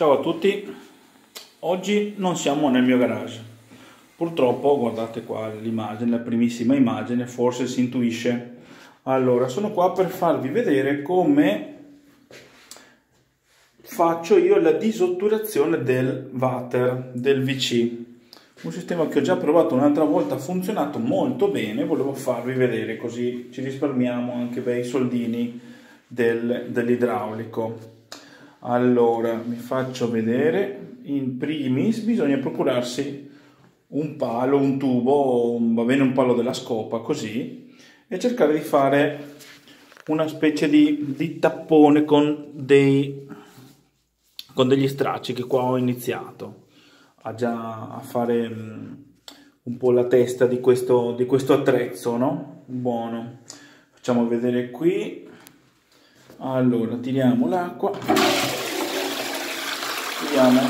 Ciao a tutti, oggi non siamo nel mio garage. Purtroppo, guardate qua l'immagine, la primissima immagine, forse si intuisce. Allora, sono qua per farvi vedere come faccio io la disotturazione del water, del VC. Un sistema che ho già provato un'altra volta, ha funzionato molto bene, volevo farvi vedere così ci risparmiamo anche bei soldini del, dell'idraulico. Allora, vi faccio vedere, in primis bisogna procurarsi un palo, un tubo, va bene un palo della scopa, così, e cercare di fare una specie di, di tappone con, dei, con degli stracci che qua ho iniziato a già a fare mm, un po' la testa di questo, di questo attrezzo, no? Buono. Facciamo vedere qui allora tiriamo l'acqua vediamo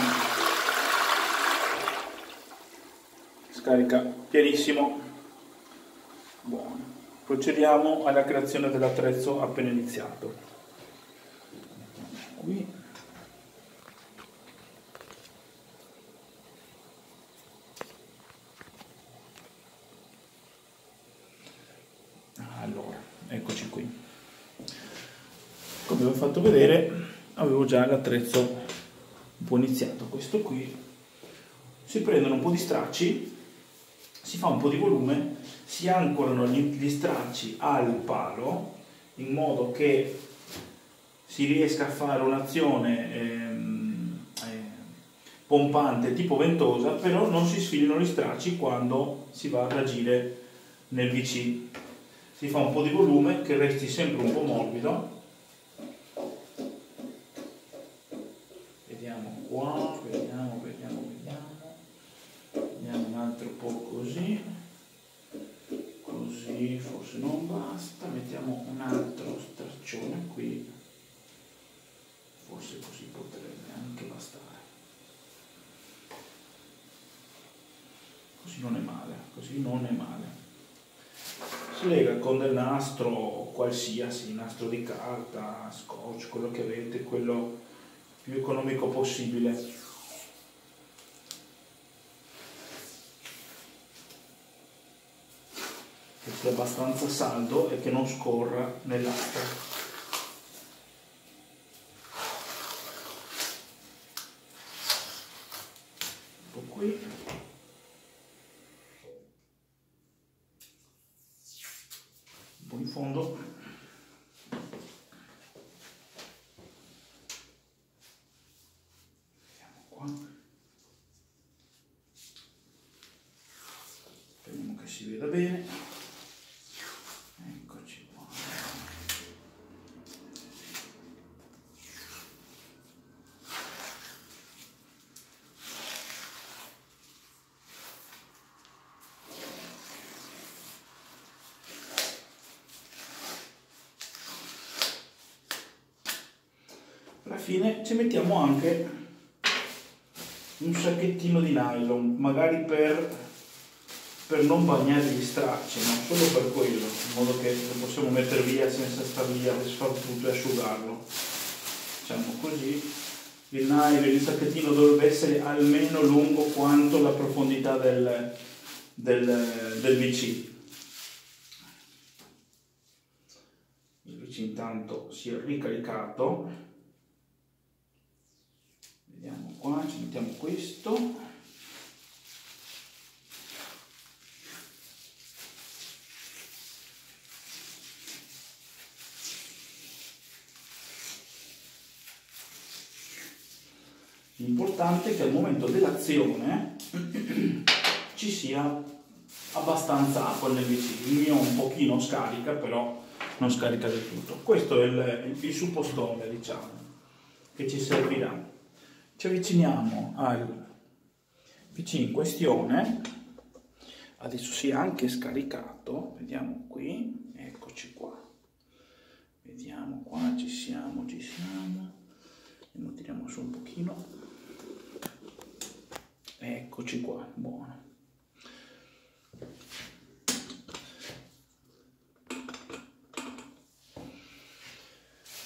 scarica. Pienissimo buono. Procediamo alla creazione dell'attrezzo appena iniziato. Qui. Allora eccoci qui. Come vi ho fatto vedere avevo già l'attrezzo un po' iniziato. Questo qui si prendono un po' di stracci si fa un po' di volume si ancorano gli, stracci al palo in modo che si riesca a fare un'azione ehm, eh, pompante tipo ventosa però non si sfilino gli stracci quando si va ad agire nel VC si fa un po' di volume che resti sempre un po' morbido qua, vediamo, vediamo, vediamo, vediamo un altro po' così, così forse non basta, mettiamo un altro straccione qui, forse così potrebbe anche bastare. Così non è male, così non è male. Si lega con del nastro qualsiasi, nastro di carta, scotch, quello che avete, quello più economico possibile. Che sia abbastanza saldo e che non scorra nell'acqua. qui un po' in fondo si veda bene. Eccoci qua. Alla fine ci mettiamo anche un sacchettino di nylon magari per per non bagnare gli stracci, non solo per quello, in modo che lo possiamo mettere via senza star lì a tutto e asciugarlo. Facciamo così. Il nylon, il sacchettino dovrebbe essere almeno lungo quanto la profondità del, del, del VC. Il VC intanto si è ricaricato. Vediamo qua, ci mettiamo questo. L'importante è che al momento dell'azione ci sia abbastanza acqua nel VC. Il mio un pochino scarica, però non scarica del tutto. Questo è il, il suppostone, diciamo, che ci servirà. Ci avviciniamo al PC in questione. Adesso si è anche scaricato, vediamo qui, eccoci qua. Vediamo qua, ci siamo, ci siamo. Lo tiriamo su un pochino. Eccoci qua, buono.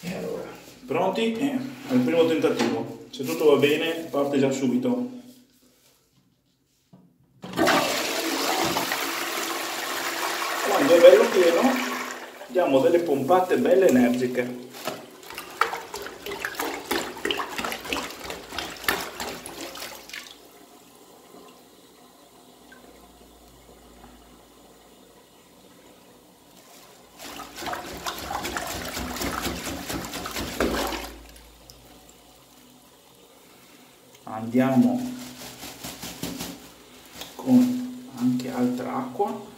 E allora, noti è il primo tentativo. Se tutto va bene parte già subito. Quando è bello pieno diamo delle pompate belle energiche. Andiamo con anche altra acqua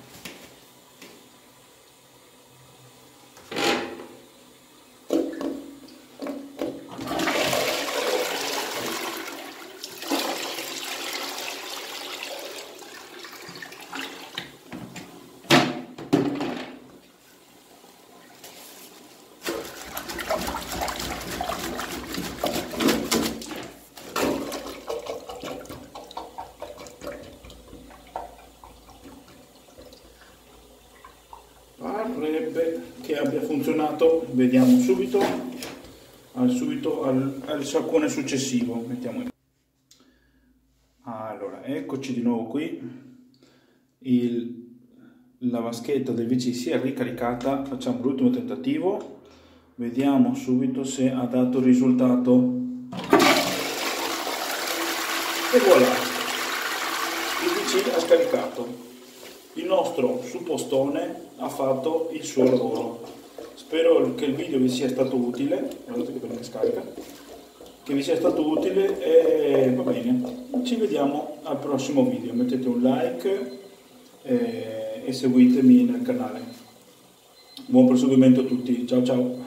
parrebbe che abbia funzionato vediamo subito al, subito al, al sciacquone successivo mettiamo in allora eccoci di nuovo qui. Il, la vaschetta del VC si è ricaricata facciamo l'ultimo tentativo vediamo subito se ha dato risultato. E voilà il VC ha scaricato il nostro suppostone ha fatto il suo lavoro. Spero che il video vi sia stato utile, guardate che bene scarica, che vi sia stato utile e va bene, ci vediamo al prossimo video, mettete un like e, eh, e seguitemi nel canale. Buon proseguimento a tutti, ciao ciao!